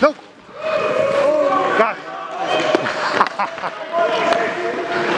Não! Cara!